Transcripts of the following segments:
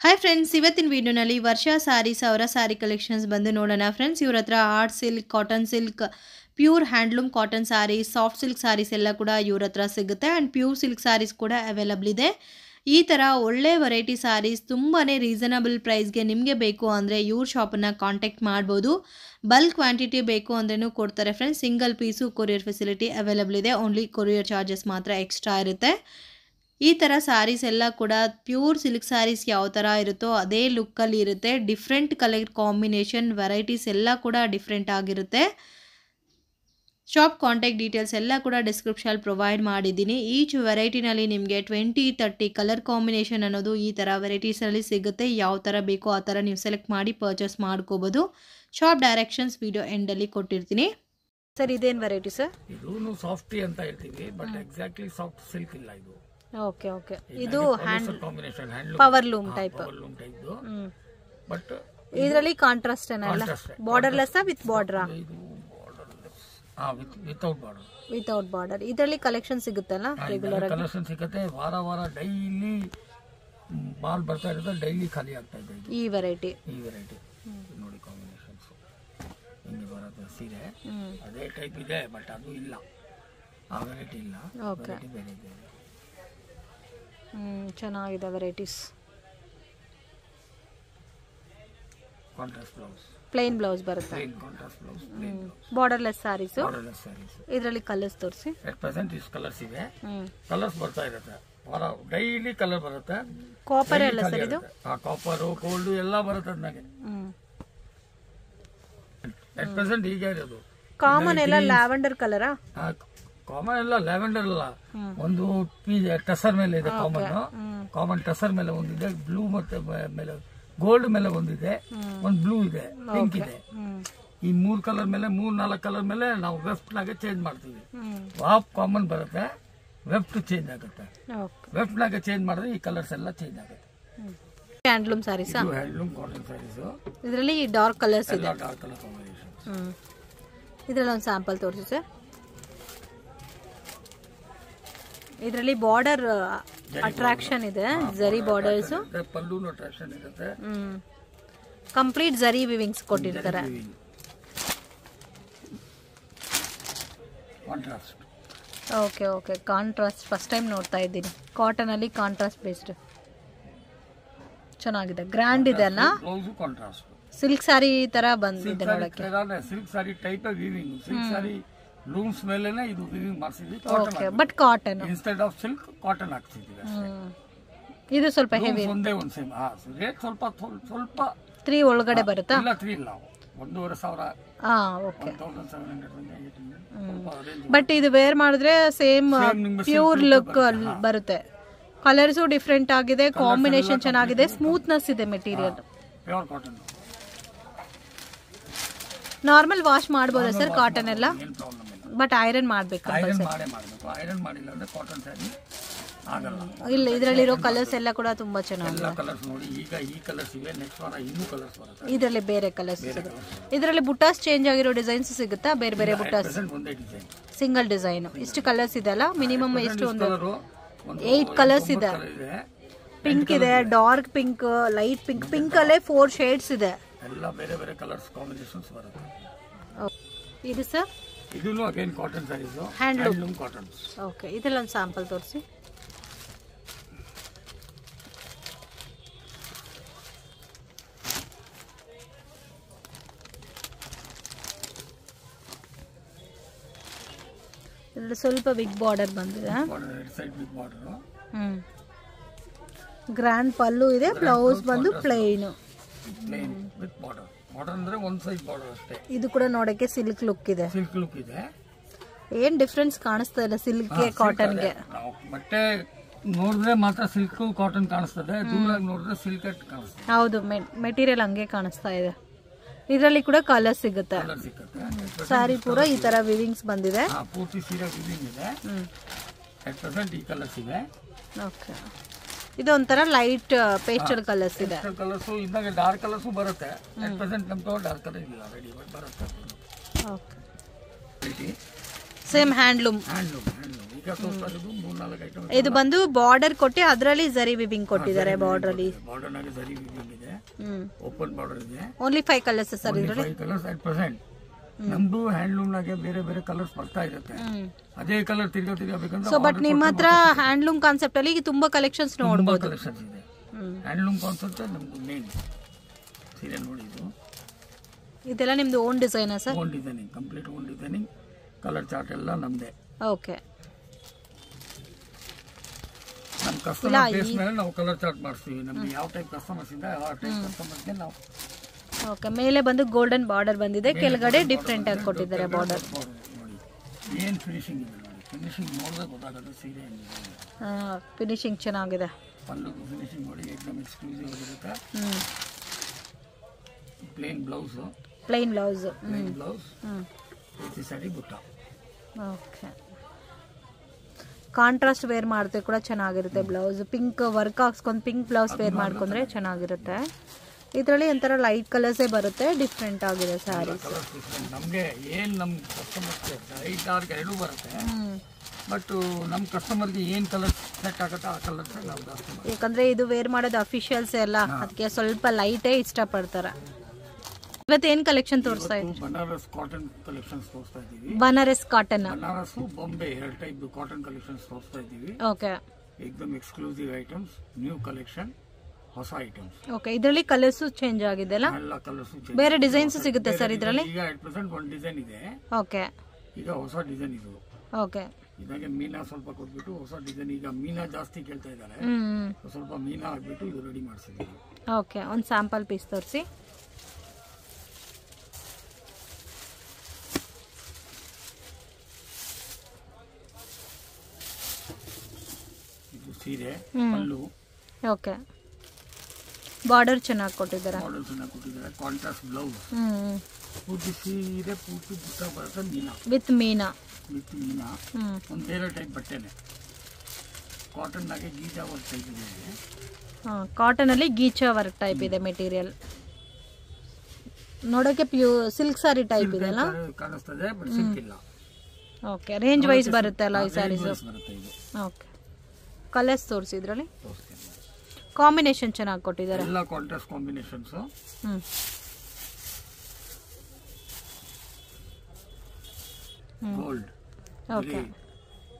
Hi friends ಇವತ್ತಿನ ವಿಡಿಯೋನಲ್ಲಿ ವರ್ಷ ಸಾರಿ ಅವರ ಸಾರಿ ಕಲೆಕ್ಷನ್ಸ್ ಬಂದು ನೋಡೋಣ. ಫ್ರೆಂಡ್ಸ್ ಇವ್ರ ಹತ್ರ art silk cotton silk pure handloom cotton saree soft silk sarees ಎಲ್ಲ ಕೂಡ ಇವ್ರ ಹತ್ರ ಸಿಗುತ್ತೆ ಆ್ಯಂಡ್ ಪ್ಯೂರ್ ಸಿಲ್ಕ್ ಸ್ಯಾರೀಸ್ ಕೂಡ ಅವೈಲಬಲ್ ಇದೆ. ಈ ಥರ ಒಳ್ಳೆ ವೆರೈಟಿ ಸ್ಯಾರೀಸ್ ತುಂಬಾ ರೀಸನಬಲ್ ಪ್ರೈಸ್ಗೆ ನಿಮಗೆ ಬೇಕು ಅಂದರೆ ಇವ್ರ ಶಾಪನ್ನು ಕಾಂಟ್ಯಾಕ್ಟ್ ಮಾಡ್ಬೋದು. ಬಲ್ಕ್ ಕ್ವಾಂಟಿಟಿ ಬೇಕು ಅಂದ್ರೂ ಕೊಡ್ತಾರೆ. Friends single piece courier facility available ಇದೆ. ಓನ್ಲಿ ಕೊರಿಯರ್ ಚಾರ್ಜಸ್ ಮಾತ್ರ ಎಕ್ಸ್ಟ್ರಾ ಇರುತ್ತೆ. ಈ ಥರ ಸ್ಯಾರೀಸ್ ಎಲ್ಲ ಕೂಡ ಪ್ಯೂರ್ ಸಿಲ್ಕ್ ಸ್ಯಾರೀಸ್ ಯಾವ ಥರ ಇರುತ್ತೋ ಅದೇ ಲುಕ್ಕಲ್ಲಿ ಇರುತ್ತೆ. ಡಿಫ್ರೆಂಟ್ ಕಲರ್ ಕಾಂಬಿನೇಷನ್ ವೆರೈಟೀಸ್ ಎಲ್ಲ ಕೂಡ ಡಿಫ್ರೆಂಟ್ ಆಗಿರುತ್ತೆ. ಶಾಪ್ ಕಾಂಟ್ಯಾಕ್ಟ್ ಡೀಟೇಲ್ಸ್ ಎಲ್ಲ ಕೂಡ ಡಿಸ್ಕ್ರಿಪ್ಷನ್ ಪ್ರೊವೈಡ್ ಮಾಡಿದ್ದೀನಿ. ಈಚ್ ವೆರೈಟಿನಲ್ಲಿ ನಿಮಗೆ ಟ್ವೆಂಟಿ ತರ್ಟಿ ಕಲರ್ ಕಾಂಬಿನೇಷನ್ ಅನ್ನೋದು ಈ ಥರ ವೆರೈಟೀಸಲ್ಲಿ ಸಿಗುತ್ತೆ. ಯಾವ ಥರ ಬೇಕೋ ಆ ಥರ ನೀವು ಸೆಲೆಕ್ಟ್ ಮಾಡಿ ಪರ್ಚೇಸ್ ಮಾಡ್ಕೋಬೋದು. ಶಾಪ್ ಡೈರೆಕ್ಷನ್ಸ್ ವಿಡಿಯೋ ಎಂಡಲ್ಲಿ ಕೊಟ್ಟಿರ್ತೀನಿ. ಸರ್ ಇದೇನು ವೆರೈಟಿ ಸರ್ ಇದು ಸಾಫ್ಟಿ ಅಂತ ಹೇಳ್ತೀವಿ ಬಟ್ ಎಕ್ಸಾಕ್ಟ್ಲಿ ಸಾಫ್ಟ್ ಸಿಲ್ಕ್ ಇಲ್ಲ ಇದು. Okay okay. ಇದು hand combination power loom type loom type but ಇದರಲ್ಲಿ ಕಾಂಟ್ರಾಸ್ಟ್ ಏನಲ್ಲ. ಬಾರ್ಡರ್ಲೆಸ್ ವಿತ್ ಬಾರ್ಡ್ರಾ ವಿತೌಟ್ ಬಾರ್ಡರ್ ವಿತೌಟ್ ಬಾರ್ಡರ್ ಇದರಲ್ಲಿ ಕಲೆಕ್ಷನ್ ಸಿಗುತ್ತಲ್ಲ ರೆಗ್ಯುಲರ್ ಆಗಿ? ಕಲೆಕ್ಷನ್ ಸಿಗುತ್ತೆ. ವಾರ ವಾರ ಡೈಲಿ ಮಾಲ್ ಬರ್ತಾ ಇರುತ್ತೆ ಡೈಲಿ ಖಾಲಿ ಆಗ್ತಾ ಇದೆ ಈ ವೆರೈಟಿ ಈ ವೆರೈಟಿ ನೋಡಿ ಕಾಂಬಿನೇಷನ್ಸ್ ಹಿಂಗೆ ಬರೋದು ಸೀರೆ. ಅದೇ ಟೈಪ್ ಇದೆ ಬಟ್ ಅದು ಇಲ್ಲ. ಆ ವೆರೈಟಿ ಇಲ್ಲ. ಓಕೆ ಬೇರೆ ಇದೆ. ಚೆನ್ನಾಗಿದೆ ವೆರೈಟೀಸ್ ಪ್ಲೈನ್ ಬ್ಲೌಸ್ ಬರುತ್ತೆ? ಬಾರ್ಡರ್ಲೆಸ್ ಸ್ಯಾರೀಸು ಇದರಲ್ಲಿ ಕಲರ್ಸ್ ತೋರಿಸಿ. ಪ್ರೆಸೆಂಟ್ ಇಷ್ಟು ಕಲರ್ಸ್ ಇದೆ ಕಲರ್ಸ್ ಬರ್ತಾ ಇರುತ್ತೆ. ಡೈಲಿ ಕಲರ್ ಬರುತ್ತೆ. ಕಾಪರ್ ಎಲ್ಲ ಸರ್ ಇದು? ಕಾಪರ್ ಗೋಲ್ಡ್ ಎಲ್ಲ ಬರುತ್ತೆ ನನಗೆ ಅಟ್ ಪ್ರೆಸೆಂಟ್ ಈಗ ಇರೋದು. ಕಾಮನ್ ಎಲ್ಲ ಲ್ಯಾವೆಂಡರ್ ಕಲರಾ ಕಾಮನ್ ಎಲ್ಲ ಲ್ಯಾವೆಂಡರ್ ಅಲ್ಲ ಒಂದು ಟಸರ್ ಮೇಲೆ ಇದೆ ಕಾಮನ್ ಕಾಮನ್ ಟಸರ್ ಮೇಲೆ ಒಂದಿದೆ ಬ್ಲೂ ಮತ್ತೆ ಮೇಲೆ ಗೋಲ್ಡ್ ಮೇಲೆ ಒಂದಿದೆ ಒಂದು ಬ್ಲೂ ಇದೆ ಪಿಂಕ್ ಇದೆ. ಈ ಮೂರ್ ಕಲರ್ ಮೇಲೆ ಮೂರ್ ನಾಲ್ಕು ಕಲರ್ ಮೇಲೆ ನಾವು ವೆಫ್ಟ್ ನಾಗೆ ಚೇಂಜ್ ಮಾಡ್ತೀವಿ. ವಾಪ್ ಕಾಮನ್ ಬರುತ್ತೆ ವೆಫ್ಟ್ ಚೇಂಜ್ ಆಗುತ್ತೆ. ವೆಫ್ಟ್ ನಾಗೆ ಚೇಂಜ್ ಮಾಡಿದ್ರೆ ಈ ಕಲರ್ಸ್ ಎಲ್ಲ ಚೇಂಜ್ ಆಗುತ್ತೆ. Handloom sarees handloom cotton sarees ಇದರಲ್ಲಿ ಡಾರ್ಕ್ ಕಲರ್ಸ್ ಇದೆ. ಡಾರ್ಕ್ ಕಲರ್ ಕಾಂಬಿನೇಷನ್ ಇದರಲ್ಲಿ ಒಂದು ಸ್ಯಾಂಪಲ್ ತೋರಿಸಿ ಸರ್ ಇದರಲ್ಲಿ ಬಾರ್ಡರ್ ಅಟ್ರಾಕ್ಷನ್ ಇದೆ ಜರಿ ಬಾರ್ಡರ್ಸ್ ಪಲ್ಲೂನು ಅಟ್ರಾಕ್ಷನ್ ಇರುತ್ತೆ. ಕಂಪ್ಲೀಟ್ ಜರಿ ವಿವಿಂಗ್ಸ್ ಕೊಟ್ಟಿರ್ತಾರೆ. Okay okay contrast first time ನೋಡ್ತಾ ಇದ್ದೀನಿ. ಕಾಟನ್ ಅಲ್ಲಿ ಕಾಂಟ್ರಾಸ್ಟ್ ಬೇಸ್ಡ್ ಚೆನ್ನಾಗಿದೆ. ಗ್ರ್ಯಾಂಡ್ ಇದೆ ಅಲ್ಲ? ಸಿಲ್ಕ್ ಸ್ಯಾರಿ ತರ ಬಂದಿದೆ ನೋಡಕ್ಕೆ. Silk saree type weaving silk saree looms ಮೇಲೆನೆ ಇದು weaving ಮಾಡಿಸಿದ್ವಿ but cotton instead of silk cotton ಹಾಕ್ಸಿದ್ವಿ ಇದು ಸ್ವಲ್ಪ ಹೆವಿ ಒಂದೇ ಒಂದು ಸೇಮ್ ಹಾ ರೇಟ್ ಸ್ವಲ್ಪ ಸ್ವಲ್ಪ ತ್ರೀ ಒಳಗಡೆ ಬರುತ್ತಾ? ಇಲ್ಲ ತ್ರೀ ಇಲ್ಲ. ಒಂದೂವರೆ ಸಾವಿರ. ಬಟ್ ಇದು. ವೇರ್ ಮಾಡಿದ್ರೆ ಸೇಮ್ ಪ್ಯೂರ್ ಲುಕ್ ಬರುತ್ತೆ ಕಲರ್ಸು ಡಿಫ್ರೆಂಟ್ ಆಗಿದೆ ಕಾಂಬಿನೇಷನ್ ಚೆನ್ನಾಗಿದೆ. ಸ್ಮೂತ್ನೆಸ್ ಇದೆ ಮೆಟೀರಿಯಲ್ ನಾರ್ಮಲ್ ವಾಶ್ ಮಾಡ್ಬೋದಾ ಸರ್ ಕಾಟನ್ ಎಲ್ಲ? ಬಟ್ ಐರನ್ ಮಾಡಬೇಕು ಐರನ್ ಮಾಡೇ ಮಾಡಬೇಕು. ಐರನ್ ಮಾಡಿಲ್ಲ ಅಂದ್ರೆ ಕಾಟನ್ ಸ್ಯಾರಿ ಆಗಲ್ಲ. ಇಲ್ಲ ಇದರಲ್ಲಿರೋ ಕಲರ್ಸ್ ಎಲ್ಲ ಕೂಡ ತುಂಬಾ ಚೆನ್ನಾಗಿದೆ. ಎಲ್ಲ ಕಲರ್ಸ್ ನೋಡಿ ಈಗ ಈ ಕಲರ್ಸ್ ಇವೆ ನೆಕ್ಸ್ಟ್ ವಾರ ಇನ್ನು ಕಲರ್ಸ್ ಬರುತ್ತೆ. ಇದರಲ್ಲಿ ಬೇರೆ ಕಲರ್ಸ್ ಸಿಗುತ್ತೆ. ಇದರಲ್ಲಿ ಬುಟಾಸ್ ಚೇಂಜ್ ಆಗಿರೋ ಡಿಸೈನ್ಸ್ ಸಿಗುತ್ತಾ? ಬೇರೆ ಬೇರೆ ಬುಟಾಸ್ ಒಂದೇ ಡಿಸೈನ್ ಸಿಂಗಲ್ ಡಿಸೈನ್ ಇಷ್ಟು ಕಲರ್ಸ್ ಇದೆ ಅಲ್ಲ? ಮಿನಿಮಮ್ ಎಷ್ಟು ಒಂದು ಏಟ್ ಕಲರ್ಸ್ ಇದೆ. ಇದೆ. ಪಿಂಕ್ ಇದೆ dark pink light pink pink ಅಲ್ಲೇ ಫೋರ್ ಶೇಡ್ಸ್ ಇದೆ. ಎಲ್ಲ ಬೇರೆ ಬೇರೆ ಕಲರ್ಸ್ ಕಾಂಬಿನೇಷನ್ಸ್ ಬರುತ್ತೆ. ಇದು ಸರ್ ಇದೂ again cotton sarees. Handloom cottons okay ಇದೆಲ್ಲ ಒಂದು ಸ್ಯಾಂಪಲ್ ತೋರಿಸಿ. ಇದರಲ್ಲಿ ಸ್ವಲ್ಪ ಬಿಗ್ ಬಾರ್ಡರ್ ಬಂದಿದೆ. ಗ್ರ್ಯಾಂಡ್ ಪಲ್ಲು ಇದೆ ಬ್ಲೌಸ್ ಬಂದು ಪ್ಲೈನ್ ವಿತ್ ಬಾರ್ಡರ್ ಬಾರ್ಡರ್ ಅಂದ್ರೆ ಒಂದ್ ಸೈಡ್ ಬಾರ್ಡರ್ ಅಷ್ಟೇ. ಇದು ಕೂಡ ನೋಡಕ್ಕೆ ಸಿಲ್ಕ್ ಲುಕ್ ಇದೆ. ಸಿಲ್ಕ್ ಲುಕ್ ಇದೆ. ಏನ್ ಡಿಫ್ರೆನ್ಸ್ ಕಾಣಿಸ್ತಾ ಇಲ್ಲ ಸಿಲ್ಕ್ಗೆ ಕಾಟನ್ಗೆ ಗೆ ಬಟ್ಟೆ ನೋಡಿದ್ರೆ ಮಾತ್ರ ಸಿಲ್ಕ್ ಕಾಟನ್ ಕಾಣಿಸ್ತದೆ ದೂರಾಗಿ ನೋಡಿದ್ರೆ ಸಿಲ್ಕ್ ಕಾಣಿಸ್ತದೆ. ಹೌದು ಮೆಟೀರಿಯಲ್ ಹಂಗೆ ಕಾಣಿಸ್ತಾ ಇದೆ. ಇದರಲ್ಲಿ ಕೂಡ ಕಲರ್ ಸಿಗುತ್ತೆ. ಸ್ಯಾರಿ ಪೂರ ಈ ತರ ವಿವಿಂಗ್ಸ್ ಬಂದಿದೆ. ಪೂರ್ತಿ ಸೀರೆ ವಿವಿಂಗ್ ಇದೆ. ಹ್ಮ್. ಅಟ್ ಪ್ರೆಸೆಂಟ್ ಈ ಕಲರ್ಸ್ ಇದೆ ಓಕೆ ಇದು ಒಂಥರ ಲೈಟ್ ಪೇಸ್ಟಲ್ ಕಲರ್ಸ್ ಇದೆ. ಕಲರ್ಸು ಇದ್ದಾಗ ಡಾರ್ಕ್ ಕಲರ್ಸು ಬರುತ್ತೆ. ಅಟ್ ಪ್ರೆಸೆಂಟ್ ನಮ್ಮ ಡಾರ್ಕ್ ಕಲರ್ ಇಲ್ಲ ರೆಡಿ ಬಟ್ ಬರುತ್ತೆ. ಓಕೆ ಸೇಮ್ ಹ್ಯಾಂಡ್ಲೂಮ್ ಹ್ಯಾಂಡ್ಲೂಮ್ ಇದು ಬಂದು ಬಾರ್ಡರ್ ಕೊಟ್ಟಿ ಅದರಲ್ಲಿ ಜರಿ ವಿವಿಂಗ್ ಕೊಟ್ಟಿದ್ದಾರೆ ಬಾರ್ಡರ್ ಅಲ್ಲಿ ಬಾರ್ಡರ್ನಲ್ಲಿ ಜರಿ ವಿವಿಂಗ್ ಇದೆ. ಓಪನ್ ಬಾರ್ಡರ್ ಇದೆ. ಓನ್ಲಿ ಫೈವ್ ಕಲರ್ಸ್ ಸರ್ ಇದರಲ್ಲಿ? ಫೈವ್ ಕಲರ್ಸ್ ಅಟ್ ಪ್ರೆಸೆಂಟ್ ನಮ್ದು ಹ್ಯಾಂಡ್ಲೂಮ್ ನಾಗೆ ಬೇರೆ ಬೇರೆ ಕಲರ್ಸ್ ಬರ್ತಾ ಇರುತ್ತೆ. ಅದೇ ಕಲರ್ ತಿರ್ಗಾ ತಿರ್ಗಾ ಬೇಕಂದ್ರೆ ಸೊ ಬಟ್ ನಿಮ್ಮ ಹತ್ರ ಹ್ಯಾಂಡ್ಲೂಮ್ ಕಾನ್ಸೆಪ್ಟ್ ಅಲ್ಲಿ ಈಗ ತುಂಬಾ ಕಲೆಕ್ಷನ್ಸ್ ನೋಡ್ಬೋದು. ಕಲೆಕ್ಷನ್ಸ್ ಇದೆ. ಹ್ಯಾಂಡ್ಲೂಮ್ ಕಾನ್ಸೆಪ್ಟ್ ನಮ್ದು ಮೇನ್ ಸೀರೆ ನೋಡಿ ಇದು. ಇದೆಲ್ಲ ನಿಮ್ದು own ಡಿಸೈನಾ sir own designing complete own designing colour chart ಎಲ್ಲ ನಮ್ದೇ. ಓಕೆ ನಮ್ಮ ಕಸ್ಟಮರ್ ಬೇಸ್ ಮೇಲೆ ನಾವು ಕಲರ್ ಚಾರ್ಟ್ ಮಾಡಿಸ್ತೀವಿ ನಮ್ಗೆ ಯಾವ ಟೈಪ್ ಕಸ್ಟಮರ್ಸ್ ಇಂದ ಯಾವ ಟೈಪ್ ಕಸ್ಟಮರ್ಸ್ಗೆ ನಾವು ಓಕೆ ಮೇಲೆ ಬಂದು ಗೋಲ್ಡನ್ ಬಾರ್ಡರ್ ಬಂದಿದೆ ಕೆಳಗಡೆ ಡಿಫ್ರೆಂಟ್ ಆಗಿ ಕೊಟ್ಟಿದ್ದಾರೆ ಬಾರ್ಡರ್ ಫಿನಿಶಿಂಗ್ ಚೆನ್ನಾಗಿದೆ. Plain blouse plain blouse okay. Contrast wear ಮಾಡಿದ್ರೆ ಕೂಡ ಚೆನ್ನಾಗಿರುತ್ತೆ ಬ್ಲೌಸ್ ಪಿಂಕ್ ವರ್ಕ್ ಹಾಕ್ಸ್ಕೊಂಡು ಪಿಂಕ್ ಬ್ಲೌಸ್ ವೇರ್ ಮಾಡ್ಕೊಂಡ್ರೆ ಚೆನ್ನಾಗಿರುತ್ತೆ. ಇದರಲ್ಲಿ ಒಂಥರ ಲೈಟ್ ಕಲರ್ಸೇ ಬರುತ್ತೆ ಡಿಫ್ರೆಂಟ್ ಆಗಿದೆ ಸ್ಯಾರಿ ನಮಗೆ ಏನು ನಮ್ಮ ಕಸ್ಟಮರ್ಸ್ಗೆ ಲೈಟ್ ಡಾರ್ಕ್ ಎರಡೂ ಬರುತ್ತೆ. ಬಟ್ ನಮ್ಮ ಕಸ್ಟಮರ್ಗೆ ಏನು ಕಲರ್ ಸೆಟ್ ಆಗುತ್ತೆ ಆ ಕಲರ್ ನಾವು ಯಾಕಂದ್ರೆ ಇದು ವೇರ್ ಮಾಡೋದು ಅಫಿಷಿಯಲ್ಸ್ ಎಲ್ಲ ಅದಕ್ಕೆ ಸ್ವಲ್ಪ ಲೈಟೇ ಇಷ್ಟಪಡ್ತಾರೆ. ಇವತ್ತು ಏನ್ ಕಲೆಕ್ಷನ್ ತೋರಿಸ್ತಾ ಇದ್ದೀವಿ ಬನಾರಸ್ ಕಾಟನ್ ಕಲೆಕ್ಷನ್ಸ್ ತೋರಿಸ್ತಾ ಇದ್ದೀವಿ. ಬನಾರಸ್ ಕಾಟನ್ ಬನಾರಸ್ ಬಾಂಬೆ ಎರಡು ಟೈಪ್ ಕಾಟನ್ ಕಲೆಕ್ಷನ್ಸ್ ತೋರಿಸ್ತಾ ಇದ್ದೀವಿ. ಓಕೆ ಏಕ್ದಮ್ ಎಕ್ಸ್ಕ್ಲೂಸಿವ್ ಐಟಮ್ಸ್ ನ್ಯೂ ಕಲೆಕ್ಷನ್ ಹೊಸ ಐಟಮ್ಸ್ ಓಕೆ ಇದರಲ್ಲಿ ಕಲರ್ಸ್ ಚೇಂಜ್ ಆಗಿದೆ ಅಲ್ಲ? ಎಲ್ಲ ಕಲರ್ಸ್ ಬೇರೆ ಡಿಸೈನ್ಸ್ ಸಿಗುತ್ತೆ ಸರ್ ಇದರಲ್ಲಿ? ಈಗ ಎಟ್ ಪ್ರೆಸೆಂಟ್ ಒಂದು ಡಿಸೈನ್ ಇದೆ. ಓಕೆ ಈಗ ಹೊಸ ಡಿಸೈನ್ ಇದು. ಓಕೆ ಇದಕ್ಕೆ ಮೀನಾ ಸ್ವಲ್ಪ ಕೊಟ್ಬಿಟ್ಟು ಹೊಸ ಡಿಸೈನ್ ಈಗ ಮೀನಾ ಜಾಸ್ತಿ ಕೇಳ್ತಾ ಇದ್ದಾರೆ. ಸ್ವಲ್ಪ ಮೀನಾ ಹಾಕ್ಬಿಟ್ಟು ಇದು ರೆಡಿ ಮಾಡಿಸಿದ್ದೀವಿ ಓಕೆ ಒಂದು ಸ್ಯಾಂಪಲ್ ಪೀಸ್ ತೋರಿಸಿ. ಇದು ಸೀರೆ ಹಲ್ಲು ಪಲ್ಲು ಓಕೆ ಬಾರ್ಡರ್ ಚೆನ್ನಾಗಿ ಕೊಟ್ಟಿದ್ದಾರೆ. ಬಾರ್ಡರ್ ಚೆನ್ನಾಗಿ ಕೊಟ್ಟಿದ್ದಾರೆ. Contrast blouse. ಹ್ಮ್ ಪೂರ್ತಿ ಸೀರೆ ಪೂರ್ತಿ ಬುಟ್ಟ ಬರುತ್ತೆ ಮೀನಾ. With Meena. ವಿತ್ ಮೀನಾ. ಒಂದು ಬೇರೆ ಟೈಪ್ ಬಟ್ಟೆನೆ. ಕಾಟನ್ನಾಗೆ ಗೀಜಾ ವರ್ಕ್ ಟೈಪ್ ಇದೆ. ಕಾಟನ್ ಅಲ್ಲಿ ಗೀಚಾ ವರ್ಕ್ ಟೈಪ್ ಇದೆ ಮೆಟೀರಿಯಲ್ ನೋಡೋಕೆ ಪ್ಯೂ ಸಿಲ್ಕ್ ಸಾರಿ ಟೈಪ್ ಇದೆ ಅಲ್ಲ ಕಾಣಿಸ್ತದೆ ಬಟ್ ಸಿಲ್ಕ್ ಇಲ್ಲ. ಓಕೆ ರೇಂಜ್ ವೈಸ್ ಬರುತ್ತೆ ಅಲ್ಲ ಈ ಸ್ಯಾರೀಸ್ ಓಕೆ ಕಲರ್ಸ್ ತೋರಿಸಿ ಇದರಲ್ಲಿ ತೋರಿಸ್ತೀನಿ. ಕಾಂಬಿನೇಷನ್ ಚೆನ್ನಾಗಿ ಕೊಟ್ಟಿದ್ದಾರೆ. ಎಲ್ಲ ಕಾಂಟ್ರಾಸ್ಟ್ ಕಾಂಬಿನೇಷನ್ಸ್ ಹ್ಮ್. ಗೋಲ್ಡ್ ಓಕೆ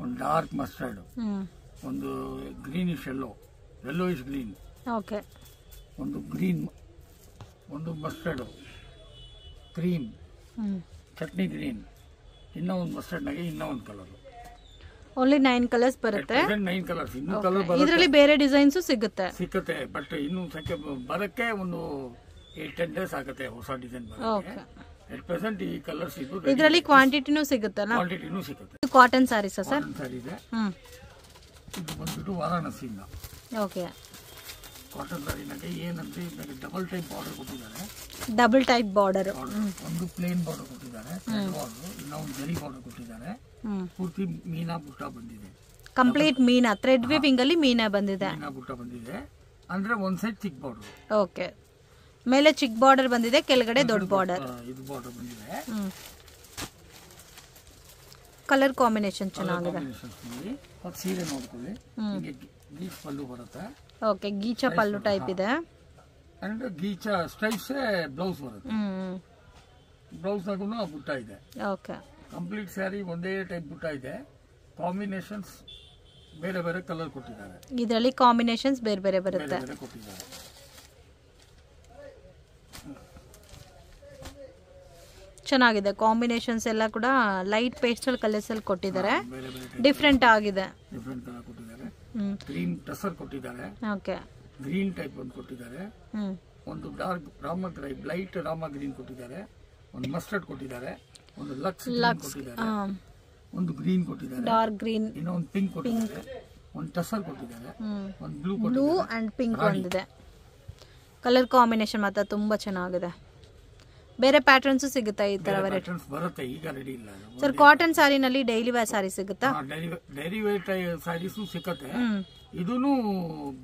ಒಂದು ಡಾರ್ಕ್ ಮಸ್ಟರ್ಡ್ ಒಂದು greenish yellow yellowish green okay ಒಂದು ಗ್ರೀನ್ ಒಂದು ಮಸ್ಟರ್ಡ್ ಕ್ರೀಮ್ ಚಟ್ನಿ ಗ್ರೀನ್ ಇನ್ನೂ ಒಂದು ಮಸ್ಟರ್ಡ್ನಾಗೆ ಇನ್ನೂ ಒಂದು ಕಲರ್ ಓನ್ಲಿ ನೈನ್ ಕಲರ್ಸ್ ಬರುತ್ತೆ. ನೈನ್ ಕಲರ್ಸ್ ಇನ್ನೂ ಕಲರ್ ಇದರಲ್ಲಿ ಬೇರೆ ಡಿಸೈನ್ಸ್ ಸಿಗುತ್ತೆ. ಸಿಗುತ್ತೆ. ಬಟ್ ಇನ್ನು ಸಂಖ್ಯೆ ಬರಕ್ಕೆ ಒಂದು ಏಟ್ ಟೆನ್ ಡೇಸ್ ಆಗುತ್ತೆ ಹೊಸ ಡಿಸೈನ್ ಓಕೆ ಎಟ್ ಪ್ರೆಸೆಂಟ್ ಈ ಕಲರ್ಸ್ ಇದು ಇದರಲ್ಲಿ ಕ್ವಾಂಟಿಟಿನೂ ಸಿಗುತ್ತಲ್ಲ ಕ್ವಾಂಟಿಟಿನೂ ಸಿಗುತ್ತೆ. ಕಾಟನ್ ಸ್ಯಾರೀಸಾ ಸರ್? ಸ್ಯಾರಿ ಇದೆ. ಹ್ಮ್. ಇದು ಬಂದ್ಬಿಟ್ಟು ವಾರಾಣಸಿಯಿಂದ ಓಕೆ ಕಾಟನ್ ಏನಂದ್ರೆ ಇದಕ್ಕೆ ಡಬಲ್ ಟೈಪ್ ಬಾರ್ಡರ್ ಕೊಟ್ಟಿದ್ದಾರೆ. ಡಬಲ್ ಟೈಪ್ ಬಾರ್ಡರ್ ಒಂದು ಪ್ಲೇನ್ ಬಾರ್ಡರ್ ಕೊಟ್ಟಿದ್ದಾರೆ. ಇನ್ನೊಂದು ಜರಿ ಬಾರ್ಡರ್ ಕೊಟ್ಟಿದ್ದಾರೆ. ಪೂರ್ತಿ ಮೀನಾ ಬುಟ್ಟ ಬಂದಿದೆ. ಕಂಪ್ಲೀಟ್ ಮೀನಾ ಥ್ರೆಡ್ ವಿವಿಂಗ್ ಅಲ್ಲಿ ಮೀನಾ ಬಂದಿದೆ. ಮೀನಾ ಬುಟ್ಟ ಬಂದಿದೆ. ಅಂದ್ರೆ ಒಂದ್ ಸೈಡ್ ಚಿಕ್ ಬಾರ್ಡರ್ ಓಕೆ ಮೇಲೆ ಚಿಕ್ ಬಾರ್ಡರ್ ಬಂದಿದೆ ಕೆಳಗಡೆ ದೊಡ್ಡ ಬಾರ್ಡರ್ ಇದು ಬಾರ್ಡರ್ ಬಂದಿದೆ. ಕಲರ್ ಕಾಂಬಿನೇಷನ್ ಚೆನ್ನಾಗಿದೆ. ಸೀರೆ ನೋಡ್ಕೊಳ್ಳಿ. ಹಿಂಗೆ ಪಲ್ಲು ಬರುತ್ತೆ. ಓಕೆ ಗೀಚಾ ಪಲ್ಲು ಟೈಪ್ ಇದೆ. ಅಂಡ್ ಗೀಚ ಸ್ಟ್ರೈಪ್ಸ್ ಬ್ಲೌಸ್ ಬರುತ್ತೆ. ಹ್ಮ್. ಬ್ಲೌಸ್ನಾಗೂ ಬುಟ್ಟ ಇದೆ. ಓಕೆ. ಕಂಪ್ಲೀಟ್ ಸ್ಯಾರಿ ಒಂದೇ ಟೈಪ್ ಬುಟ್ಟ ಇದೆ. ಕಾಂಬಿನೇಷನ್ಸ್ ಬೇರೆ ಬೇರೆ ಕಲರ್ ಕೊಟ್ಟಿದ್ದಾರೆ. ಇದರಲ್ಲಿ ಕಾಂಬಿನೇಷನ್ಸ್ ಬೇರೆ ಬೇರೆ ಬೇರೆ ಬರುತ್ತೆ. ಕೊಟ್ಟಿದ್ದಾರೆ. ಚೆನ್ನಾಗಿದೆ. ಕಾಂಬಿನೇಷನ್ಸ್ ಎಲ್ಲ ಕೂಡ ಲೈಟ್ ಪೇಸ್ಟಲ್ ಕಲರ್ಸ್ ಅಲ್ಲಿ ಕೊಟ್ಟಿದ್ದಾರೆ. ಡಿಫ್ರೆಂಟ್ ಆಗಿದೆ. ಡಿಫ್ರೆಂಟ್ ಕಲರ್ ಕೊಟ್ಟಿದ್ದಾರೆ. ಗ್ರೀನ್ ಟಸರ್ ಕೊಟ್ಟಿದ್ದಾರೆ. ಓಕೆ. ಗ್ರೀನ್ ಟೈಪ್ ಒಂದು ಕೊಟ್ಟಿದ್ದಾರೆ. ಹ್ಮ್. ಒಂದು dark Rama type light Rama green ಕೊಟ್ಟಿದ್ದಾರೆ. ಒಂದು ಮಸ್ಟರ್ಡ್ ಕೊಟ್ಟಿದ್ದಾರೆ. ಒಂದು ಲಕ್ಸ್ ಕೊಟ್ಟಿದ್ದಾರೆ. ಒಂದು ಗ್ರೀನ್ ಕೊಟ್ಟಿದ್ದಾರೆ. Dark green. ಇನ್ನೊಂದು ಪಿಂಕ್ ಕೊಟ್ಟಿದ್ದಾರೆ. ಒಂದು ಟಸರ್ ಕೊಟ್ಟಿದ್ದಾರೆ. ಒಂದು ಬ್ಲೂ ಬ್ಲೂ ಅಂಡ್ ಪಿಂಕ್ ಒಂದಿದೆ. ಕಲರ್ ಕಾಂಬಿನೇಷನ್ ಮಾತ್ರ ತುಂಬಾ ಚೆನ್ನಾಗಿದೆ. ಬೇರೆ ಪ್ಯಾಟರ್ನ್ಸ್ ಸಿಗುತ್ತಾ ಈ ತರ ಪ್ಯಾಟರ್ನ್ಸ್ ಬರುತ್ತೆ ಈಗ ರೆಡಿ ಇಲ್ಲ. ಸರ್ ಕಾಟನ್ ಸಾರಿನಲ್ಲಿ ಡೈಲಿ ವೇರ್ ಸಾರಿ ಸಿಗುತ್ತಾ? ಡೈಲಿ ವೇರ್ ಸ್ಯಾರೀಸು ಸಿಗುತ್ತೆ. ಇದನ್ನು ಇದೂನು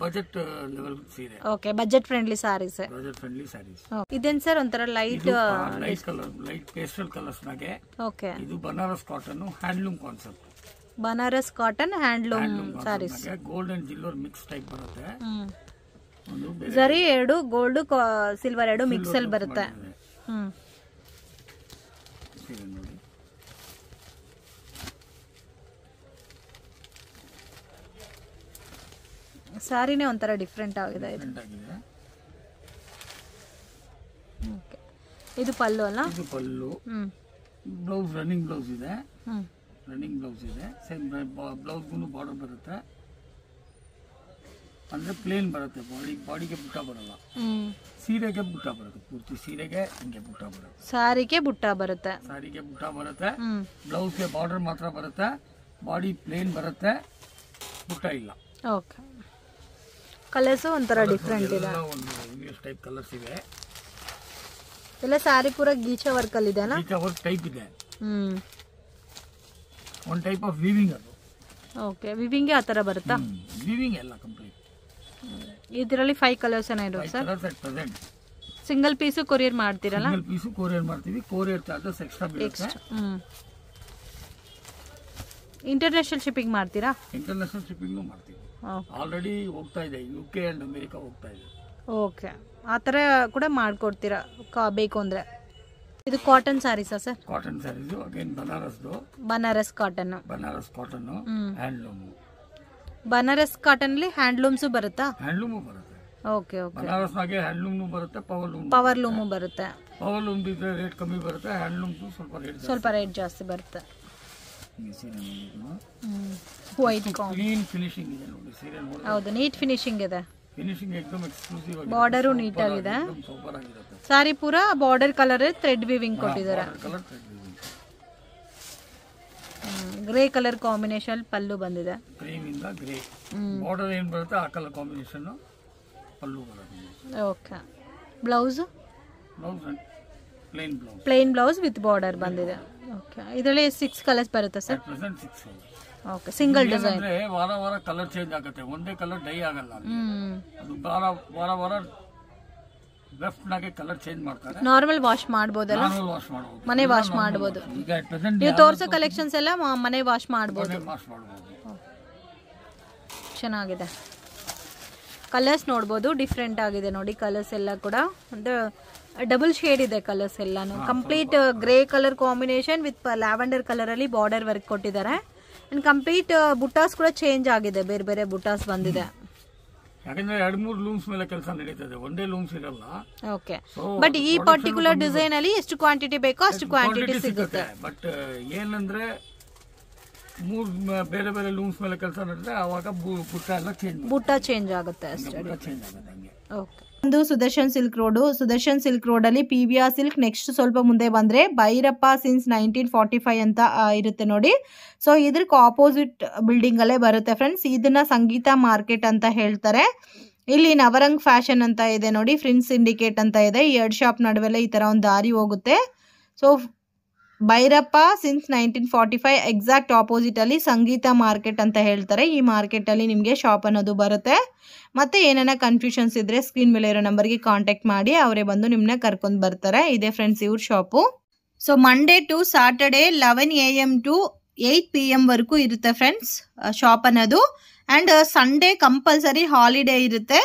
ಬಜೆಟ್ ಲೆವೆಲ್ ಸೀರೆ. Okay budget friendly saris budget friendly saris ಇದೇನ್ ಸರ್ ಒಂಥರ light light colour light pastel colours ನಾಗೆ ಓಕೆ ಇದು Banaras cotton handloom concept Banaras cotton handloom saris gold and silver mix type ಬರುತ್ತೆ. ಸರಿ ಎರಡು ಗೋಲ್ಡ್ ಸಿಲ್ವರ್ ಎರಡು mix ಅಲ್ಲಿ ಬರುತ್ತೆ. ಹ್ಮ್. ಸೀರೆ ನೋಡಿ ಸಾರಿನೇ ಒಂಥರ ಡಿಫ್ರೆಂಟ್ ಆಗಿದೆ ಇದು. ಓಕೆ ಇದು ಪಲ್ಲು ಅಲ್ಲ? ಇದು ಪಲ್ಲು. ಬ್ಲೌಸ್ ರನ್ನಿಂಗ್ ಬ್ಲೌಸ್ ಇದೆ. ರನ್ನಿಂಗ್ ಬ್ಲೌಸ್ ಇದೆ. ಸೇಮ್ ಬ್ಲೌಸ್ಗೂ ಬಾರ್ಡರ್ ಬರುತ್ತೆ. ಅಂದರೆ ಪ್ಲೇನ್ ಬರುತ್ತೆ ಬಾಡಿ ಬಾಡಿಗೆ ಬುಟ್ಟ ಬರಲ್ಲ. ಸೀರೆಗೆ ಬುಟ್ಟ ಬರುತ್ತೆ ಪೂರ್ತಿ ಸೀರೆಗೆ ಹಿಂಗೆ ಬುಟ್ಟ ಬರುತ್ತೆ. ಸಾರಿಗೆ ಬುಟ್ಟ ಬರುತ್ತೆ. ಸಾರಿಗೆ ಬುಟ್ಟ ಬರುತ್ತೆ ಬ್ಲೌಸ್ಗೆ ಬಾರ್ಡರ್ ಮಾತ್ರ ಬರುತ್ತೆ ಬಾಡಿ ಪ್ಲೇನ್ ಬರುತ್ತೆ ಬುಟ್ಟ ಇಲ್ಲ. ಓಕೆ ಕಲರ್ಸು ಒಂಥರ ಡಿಫ್ರೆಂಟ್ ಇದೆ. ಒಂದು ಇಂಗ್ಲಿಷ್ ಟೈಪ್ ಕಲರ್ಸ್ ಇವೆ. ಎಲ್ಲ ಸಾರಿ ಪೂರ ಗೀಚ ವರ್ಕ್ ಅಲ್ಲಿ ಇದೆ ಅಲ್ಲ ಈಚ ವರ್ಕ್ ಟೈಪ್ ಇದೆ. ಹ್ಮ್. ಒಂದು ಟೈಪ್ ಆಫ್ ವೀವಿಂಗ್ ಅದು. ಓಕೆ ವೀವಿಂಗ್ ಆ ಥರ ಬರುತ್ತಾ? ವೀವಿಂಗ್ ಎಲ್ಲ ಕಂಪ್ಲೀಟ್ ಇದರಲ್ಲಿ ಫೈವ್ ಕಲರ್ಸ್ ಏನೋ ಇರೋದು sir colours at present single piece courier ಮಾಡ್ತೀರಲ್ಲ? ಸಿಂಗಲ್ ಪೀಸು ಕೊರಿಯರ್ ಮಾಡ್ತೀವಿ. ಕೊರಿಯರ್ ಚಾರ್ಜಸ್ ಎಕ್ಸ್ಟ್ರಾ ಬೀಳುತ್ತೆ. ಹ್ಮ್. ಇಂಟರ್ನ್ಯಾಷನಲ್ ಶಿಪ್ಪಿಂಗ್ ಮಾಡ್ತೀರಾ? ಇಂಟರ್ನ್ಯಾಷನಲ್ ಶಿಪ್ಪಿಂಗ್ನು ಮಾಡ್ತೀವಿ. ಆಲ್ರೆಡಿ ಹೋಗ್ತಾ ಇದೆ. ಯು ಕೆ ಅಂಡ್ ಅಮೇರಿಕಾ ಹೋಗ್ತಾ ಇದೆ. ಓಕೆ ಆ ಥರ ಕೂಡ ಮಾಡ್ಕೊಡ್ತೀರಾ? ಕಾ- ಬೇಕು ಅಂದರೆ. ಇದು ಕಾಟನ್ ಸ್ಯಾರೀಸಾ sir cotton saris again ಬನಾರಸ್ದು Banaras cotton Banaras cotton hmm. Handloom Banaras cotton ಅಲ್ಲಿ ಹ್ಯಾಂಡ್ಲೂಮ್ಸು ಬರುತ್ತಾ? ಹ್ಯಾಂಡ್ಲೂಮ್ ಬರುತ್ತೆ. Okay okay. ಬನಾರಸ್ನಾಗೆ ಹ್ಯಾಂಡ್ಲೂಮ್ನು ಬರುತ್ತೆ ಪವರ್ ಲೂಮ್ ಪವರ್ ಲೂಮು ಬರುತ್ತೆ. ಪವರ್ ಲೂಮ್ ಇದ್ರೆ ರೇಟ್ ಕಮ್ಮಿ ಬರುತ್ತೆ ಹ್ಯಾಂಡ್ಲೂಮ್ ಸ್ವಲ್ಪ ರೇಟ್ ಸ್ವಲ್ಪ ರೇಟ್ ಜಾಸ್ತಿ ಬರುತ್ತೆ. ವೈಟ್ ಕ್ಲೀನ್ ಫಿನಿಶಿಂಗ್ ಇದೆ ನೋಡಿ ಸೀರೆ ನೋಡಿ ಹೌದು ನೀಟ್ ಫಿನಿಶಿಂಗ್ ಇದೆ. ಫಿನಿಶಿಂಗ್ ಎಕ್ದಮ್ ಎಕ್ಸ್ಕ್ಲೂಸಿವ್ ಆಗಿದೆ. ಬಾರ್ಡರು ಸಾರಿ ಪೂರ ಬಾರ್ಡರ್ ಕಲರ್ ಥ್ರೆಡ್ ವಿವಿಂಗ್ ಕೊಟ್ಟಿದ್ದಾರೆ. Colour grey colour combination pallu ಬಂದಿದೆ. ಕ್ರೀಮ್ ಇಂದ ಗ್ರೇ ಬಾರ್ಡರ್ ಏನು ಬರುತ್ತೆ ಆ ಕಲರ್ ಕಾಂಬಿನೇಷನ್ ಪಲ್ಲು ಬರುತ್ತೆ. Okay. Blouse? Blouse plain blouse. Plain blouse with border ಬಂದಿದೆ. ಓಕೆ. ಇದರಲ್ಲಿ ಸಿಕ್ಸ್ ಕಲರ್ಸ್ ಬರುತ್ತೆ sir? Present six okay. Single design ಅಂದ್ರೆ ವಾರ ವಾರ ಕಲರ್ ಚೇಂಜ್ ಆಗುತ್ತೆ. ಒಂದೇ ಕಲರ್ ಡೈ ಆಗಲ್ಲ. ಅದು ವಾರ ವಾರ ವಾರ ಲೆಫ್ಟ್ ನಾಗೆ ಕಲರ್ ಚೇಂಜ್ ಮಾಡ್ತಾರೆ. ನಾರ್ಮಲ್ ವಾಶ್ ಮಾಡ್ಬೋದಲ್ಲ? ನಾರ್ಮಲ್ ವಾಶ್ ಮಾಡಬಹುದು ಮನೆ ವಾಶ್ ಮಾಡಬಹುದು ಈಗ ನೀವು ತೋರಿಸೋ ಕಲೆಕ್ಷನ್ಸ್ ಎಲ್ಲ ಮ- ಮನೆ ವಾಶ್ ಮಾಡ್ಬೋದು. ವಾಶ್ ಮಾಡಬಹುದು ಚೆನ್ನಾಗಿದೆ. ಕಲರ್ಸ್ ನೋಡ್ಬೋದು ಡಿಫ್ರೆಂಟ್ ಆಗಿದೆ ನೋಡಿ ಕಲರ್ಸ್ ಎಲ್ಲ ಕೂಡ. ಒಂದು ಡಬಲ್ ಶೇಡ್ ಇದೆ ಕಲರ್ಸ್ ಎಲ್ಲಾನು. Complete grey colour combination with lavender colour ಅಲ್ಲಿ ಬಾರ್ಡರ್ ವರ್ಕ್ ಕೊಟ್ಟಿದ್ದಾರೆ. ಅಂಡ್ ಕಂಪ್ಲೀಟ್ ಬುಟಾಸ್ ಕೂಡ ಚೇಂಜ್ ಆಗಿದೆ. ಬೇರೆ ಬೇರೆ ಬುಟಾಸ್ ಬಂದಿದೆ. ಯಾಕಂದ್ರೆ ಎರಡ್ ಮೂರು ಲೂಮ್ಸ್ ಮೇಲೆ ಕೆಲಸ ನಡೀತದೆ ಒಂದೇ ಲೂಮ್ಸ್ ಇರಲ್ಲ. ಓಕೆ ಬಟ್ ಈ ಪರ್ಟಿಕ್ಯುಲರ್ ಡಿಸೈನ್ ಅಲ್ಲಿ ಎಷ್ಟು ಕ್ವಾಂಟಿಟಿ ಬೇಕೋ ಅಷ್ಟು ಕ್ವಾಂಟಿಟಿ ಸಿಗುತ್ತೆ. ಬಟ್ ಏನಂದ್ರೆ ಮೂರ್ ಬೇರೆ ಬೇರೆ ಲೂಮ್ಸ್ ಮೇಲೆ ಕೆಲಸ ನಡೆದ್ರೆ ಅವಾಗ ಬುಟ್ಟ ಎಲ್ಲ ಚೇಂಜ್ ಬುಟ್ಟ ಚೇಂಜ್ ಆಗುತ್ತೆ ಅಷ್ಟೇ. ಚೇಂಜ್ ಆಗುತ್ತೆ ಹಂಗೆ. ಓಕೆ ಒಂದು Sudarshan silk road. Sudarshan silk road ಅಲ್ಲಿ ಪಿ ಸಿಲ್ಕ್ ನೆಕ್ಸ್ಟ್ ಸ್ವಲ್ಪ ಮುಂದೆ ಬಂದ್ರೆ Bhyrappa since nineteen forty five ಅಂತ ಇರುತ್ತೆ ನೋಡಿ. ಸೊ ಇದಕ್ಕೆ ಆಪೋಸಿಟ್ ಬಿಲ್ಡಿಂಗ್ ಅಲ್ಲೇ ಬರುತ್ತೆ ಫ್ರೆಂಡ್ಸ್ ಇದನ್ನ ಸಂಗೀತ ಮಾರ್ಕೆಟ್ ಅಂತ ಹೇಳ್ತಾರೆ. ಇಲ್ಲಿ ನವರಂಗ್ ಫ್ಯಾಷನ್ ಅಂತ ಇದೆ ನೋಡಿ. ಫ್ರಿನ್ಸ್ ಸಿಂಡಿಕೇಟ್ ಅಂತ ಇದೆ. ಈ ಎರಡು ಶಾಪ್ ನಡುವೆಲ್ಲ ಈ ತರ ಒಂದು ದಾರಿ ಹೋಗುತ್ತೆ. So Bhyrappa since nineteen forty five exact opposite ಅಲ್ಲಿ ಸಂಗೀತ ಮಾರ್ಕೆಟ್ ಅಂತ ಹೇಳ್ತಾರೆ. ಈ ಮಾರ್ಕೆಟ್ ಅಲ್ಲಿ ನಿಮಗೆ ಶಾಪ್ ಅನ್ನೋದು ಬರುತ್ತೆ. ಮತ್ತೆ ಏನಾನ ಕನ್ಫ್ಯೂಷನ್ಸ್ ಇದ್ರೆ ಸ್ಕ್ರೀನ್ ಮೇಲೆ ಇರೋ ನಂಬರ್ಗೆ ಕಾಂಟ್ಯಾಕ್ಟ್ ಮಾಡಿ, ಅವರೇ ಬಂದು ನಿಮ್ಮನ್ನ ಕರ್ಕೊಂಡು ಬರ್ತಾರೆ. ಇದೇ ಫ್ರೆಂಡ್ಸ್ ಇವ್ರ shop so Monday to Saturday eleven A M to eight P ಎಮ್ವರೆಗೂ ಇರುತ್ತೆ ಫ್ರೆಂಡ್ಸ್ ಶಾಪ್ ಅನ್ನೋದು. ಆ್ಯಂಡ್ ಸಂಡೇ ಕಂಪಲ್ಸರಿ ಹಾಲಿಡೇ ಇರುತ್ತೆ.